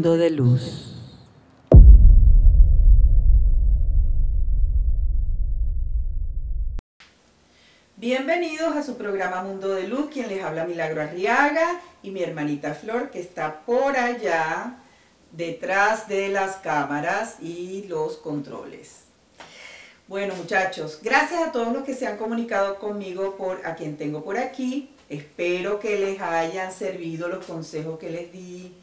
Mundo de Luz. Bienvenidos a su programa Mundo de Luz, quien les habla Milagro Arriaga y mi hermanita Flor, que está por allá, detrás de las cámaras y los controles. Bueno muchachos, gracias a todos los que se han comunicado conmigo por a quien tengo por aquí. Espero que les hayan servido los consejos que les di.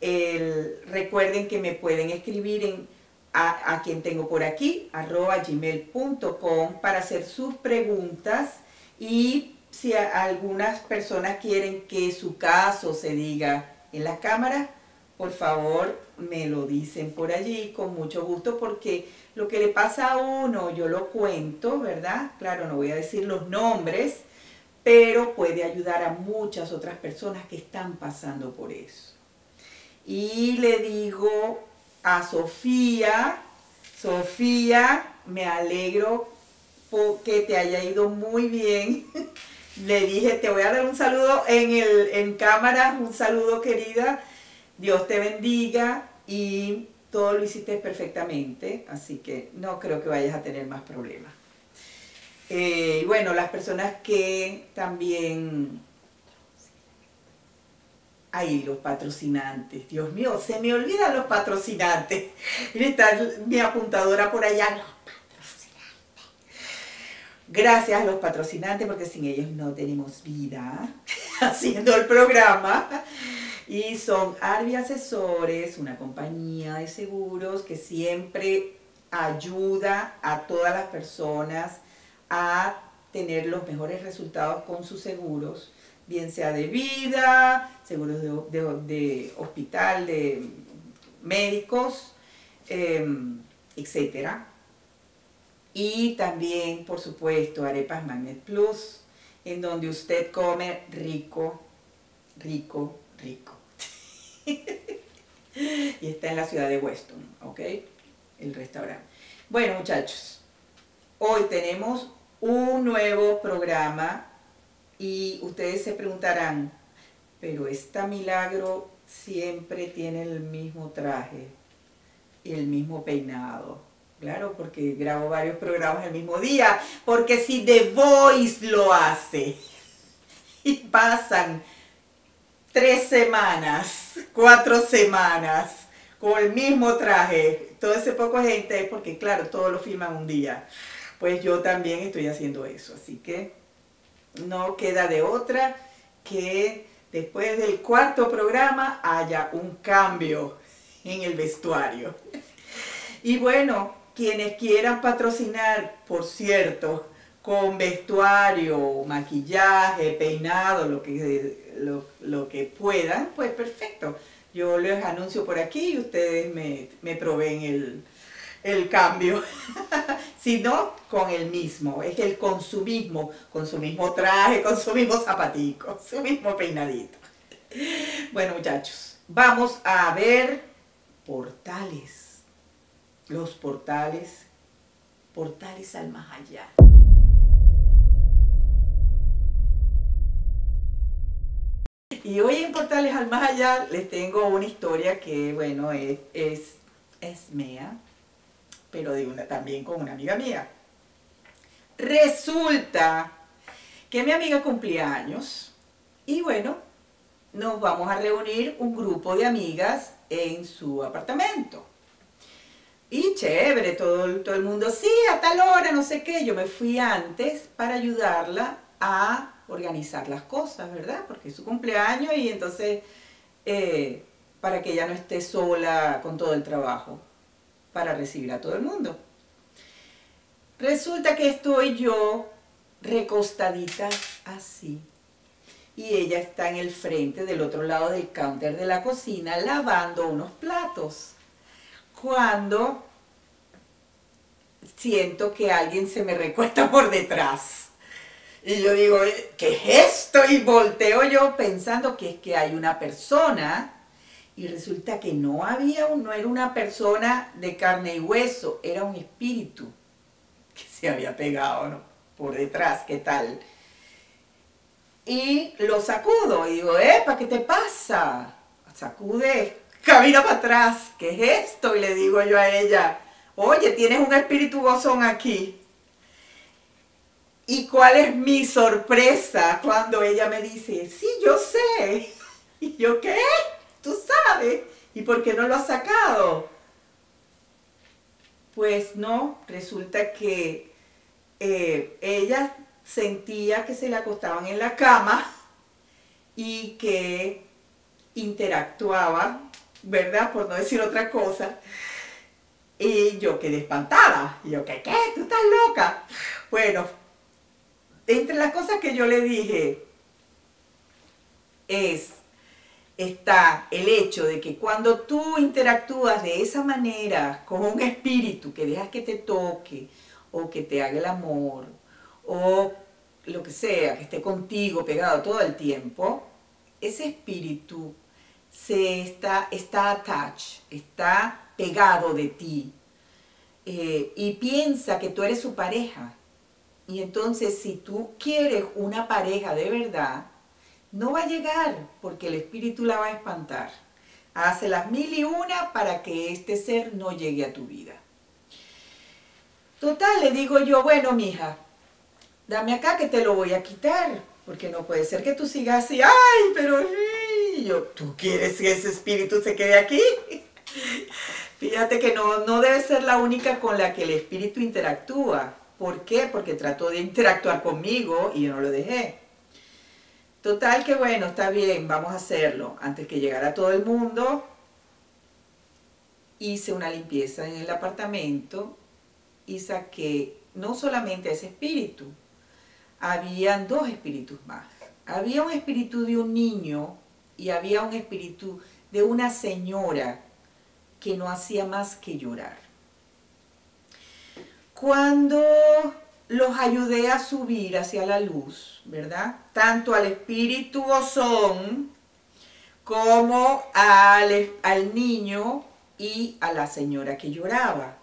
Recuerden que me pueden escribir en a, quien tengo por aquí, arroba gmail.com, para hacer sus preguntas y si algunas personas quieren que su caso se diga en la cámara, por favor me lo dicen por allí con mucho gusto porque lo que le pasa a uno yo lo cuento, ¿verdad? Claro, no voy a decir los nombres, pero puede ayudar a muchas otras personas que están pasando por eso. Y le digo a Sofía. Sofía, me alegro porque te haya ido muy bien. Le dije, te voy a dar un saludo en, el, en cámara, un saludo querida. Dios te bendiga y todo lo hiciste perfectamente, así que no creo que vayas a tener más problemas. Eh, bueno, las personas que también Ay, los patrocinantes, Dios mío, se me olvidan los patrocinantes. Está mi apuntadora por allá. Los patrocinantes. Gracias a los patrocinantes, porque sin ellos no tenemos vida haciendo el programa. Y son Arbi Asesores, una compañía de seguros que siempre ayuda a todas las personas a tener los mejores resultados con sus seguros bien sea de vida, seguros de, hospital, de médicos, em, etc. Y también, por supuesto, Arepas Magnet Plus, en donde usted come rico, rico, rico. y está en la ciudad de Weston, ¿ok? El restaurante. Bueno, muchachos, hoy tenemos un nuevo programa y ustedes se preguntarán, pero esta milagro siempre tiene el mismo traje y el mismo peinado. Claro, porque grabo varios programas el mismo día, porque si The Voice lo hace y pasan tres semanas, cuatro semanas con el mismo traje, todo ese poco gente porque claro, todo lo filman un día. Pues yo también estoy haciendo eso, así que no queda de otra que después del cuarto programa haya un cambio en el vestuario. Y bueno, quienes quieran patrocinar, por cierto, con vestuario, maquillaje, peinado, lo que, lo, que puedan, pues perfecto. Yo les anuncio por aquí y ustedes me, me proveen el, el cambio, sino con el mismo, es el consumismo, con su mismo traje, con su mismo zapatico, su mismo peinadito. Bueno muchachos, vamos a ver portales, los portales, portales al más allá. Y hoy en Portales al Más Allá les tengo una historia que, bueno, es, es, es mía, pero de una, también con una amiga mía. Resulta que mi amiga cumplía años y bueno, nos vamos a reunir un grupo de amigas en su apartamento. Y chévere, todo, todo el mundo, sí, a tal hora, no sé qué. Yo me fui antes para ayudarla a organizar las cosas, ¿verdad? Porque es su cumpleaños y entonces eh, para que ella no esté sola con todo el trabajo para recibir a todo el mundo. Resulta que estoy yo recostadita así. Y ella está en el frente del otro lado del counter de la cocina lavando unos platos. Cuando siento que alguien se me recuesta por detrás. Y yo digo, ¿qué es esto? Y volteo yo pensando que es que hay una persona y resulta que no había, no era una persona de carne y hueso, era un espíritu que se había pegado por detrás, ¿qué tal? Y lo sacudo y digo, ¿para ¿qué te pasa? Sacude camina para atrás, ¿qué es esto? Y le digo yo a ella, oye, tienes un espíritu gozón aquí. ¿Y cuál es mi sorpresa cuando ella me dice, sí, yo sé? Y yo, ¿qué? ¿Tú sabes? ¿Y por qué no lo has sacado? Pues no, resulta que eh, ella sentía que se le acostaban en la cama y que interactuaba, ¿verdad? Por no decir otra cosa. Y yo quedé espantada. Y yo, ¿qué? ¿Qué? ¿Tú estás loca? Bueno, entre las cosas que yo le dije es, está el hecho de que cuando tú interactúas de esa manera con un espíritu, que dejas que te toque, o que te haga el amor, o lo que sea, que esté contigo pegado todo el tiempo, ese espíritu se está, está attached, está pegado de ti eh, y piensa que tú eres su pareja. Y entonces si tú quieres una pareja de verdad, no va a llegar porque el espíritu la va a espantar. Hace las mil y una para que este ser no llegue a tu vida. Total, le digo yo, bueno, mija, dame acá que te lo voy a quitar, porque no puede ser que tú sigas así, ay, pero yo, ¿tú quieres que ese espíritu se quede aquí? Fíjate que no, no debe ser la única con la que el espíritu interactúa. ¿Por qué? Porque trató de interactuar conmigo y yo no lo dejé. Total que bueno, está bien, vamos a hacerlo. Antes que llegara todo el mundo, hice una limpieza en el apartamento y saqué no solamente a ese espíritu, habían dos espíritus más. Había un espíritu de un niño y había un espíritu de una señora que no hacía más que llorar. Cuando los ayudé a subir hacia la luz, ¿verdad? Tanto al espíritu gozón como al, al niño y a la señora que lloraba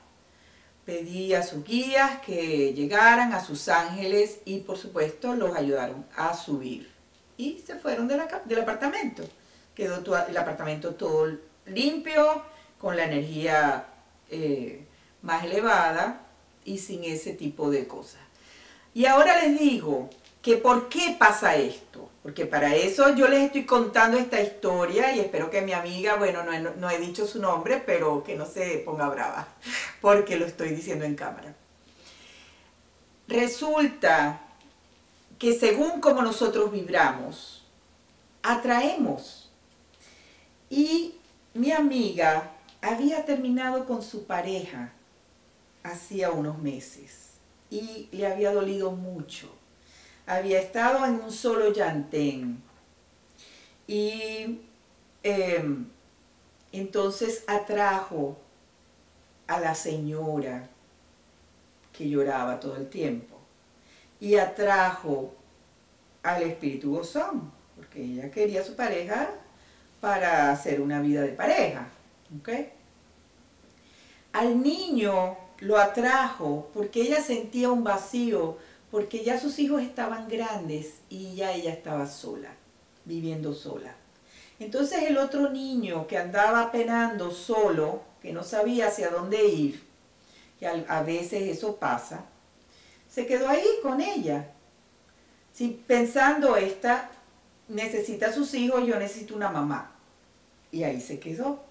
pedí a sus guías que llegaran, a sus ángeles y por supuesto los ayudaron a subir. Y se fueron del apartamento. Quedó el apartamento todo limpio, con la energía eh, más elevada y sin ese tipo de cosas. Y ahora les digo que por qué pasa esto. Porque para eso yo les estoy contando esta historia y espero que mi amiga, bueno, no he, dicho su nombre, pero que no se ponga brava, porque lo estoy diciendo en cámara. Resulta que según como nosotros vibramos, atraemos. Y mi amiga había terminado con su pareja hacía unos meses y le había dolido mucho había estado en un solo llantén. Y em, entonces atrajo a la señora que lloraba todo el tiempo. Y atrajo al espíritu gozón, porque ella quería a su pareja para hacer una vida de pareja. Al niño lo atrajo porque ella sentía un vacío porque ya sus hijos estaban grandes y ya ella estaba sola, viviendo sola. Entonces el otro niño que andaba penando solo, que no sabía hacia dónde ir, que a, veces eso pasa, se quedó ahí con ella. Si pensando esta necesita sus hijos, yo necesito una mamá. Y ahí se quedó.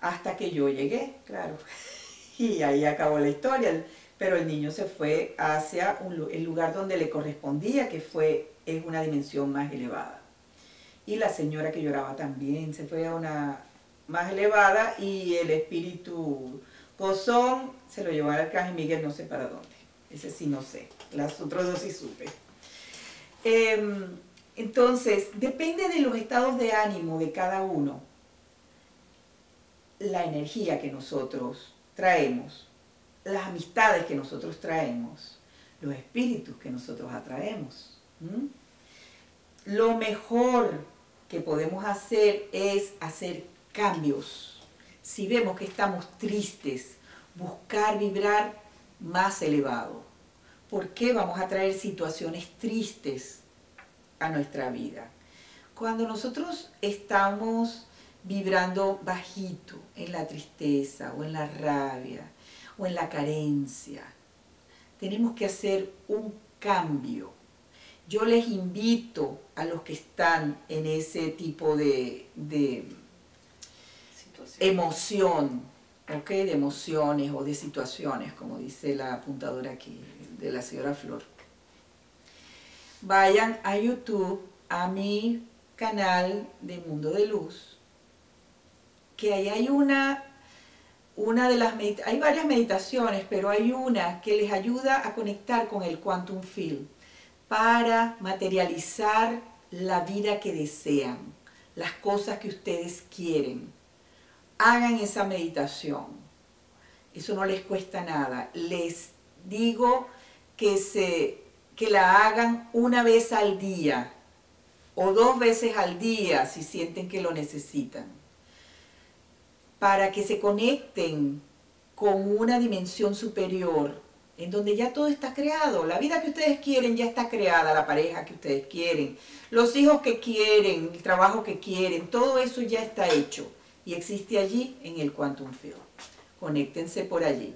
Hasta que yo llegué, claro. Y ahí acabó la historia pero el niño se fue hacia el lugar donde le correspondía, que fue es una dimensión más elevada. Y la señora que lloraba también se fue a una más elevada y el espíritu gozón se lo llevó al arcángel Miguel, no sé para dónde. Ese sí no sé. Las otras dos sí supe. Em, entonces, depende de los estados de ánimo de cada uno, la energía que nosotros traemos las amistades que nosotros traemos, los espíritus que nosotros atraemos. Lo mejor que podemos hacer es hacer cambios. Si vemos que estamos tristes, buscar vibrar más elevado. ¿Por qué vamos a traer situaciones tristes a nuestra vida? Cuando nosotros estamos vibrando bajito en la tristeza o en la rabia o en la carencia. Tenemos que hacer un cambio. Yo les invito a los que están en ese tipo de, emoción, de emociones o de situaciones, como dice la apuntadora aquí de la señora Flor. Vayan a YouTube, a mi canal de Mundo de Luz, que ahí hay una, una de las hay varias meditaciones, pero hay una que les ayuda a conectar con el Quantum Field para materializar la vida que desean, las cosas que ustedes quieren. Hagan esa meditación. Eso no les cuesta nada. Les digo que, se, que la hagan una vez al día o dos veces al día si sienten que lo necesitan, para que se conecten con una dimensión superior en donde ya todo está creado. La vida que ustedes quieren ya está creada, la pareja que ustedes quieren, los hijos que quieren, el trabajo que quieren, todo eso ya está hecho y existe allí en el Quantum Field. Conéctense por allí.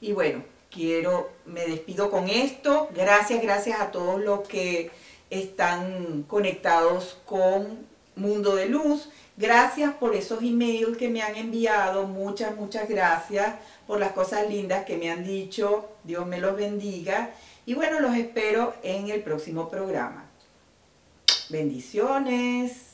Y bueno, quiero, me despido con esto. Gracias, gracias a todos los que están conectados con Mundo de Luz. Gracias por esos emails que me han enviado. Muchas, muchas gracias por las cosas lindas que me han dicho. Dios me los bendiga. Y bueno, los espero en el próximo programa. Bendiciones.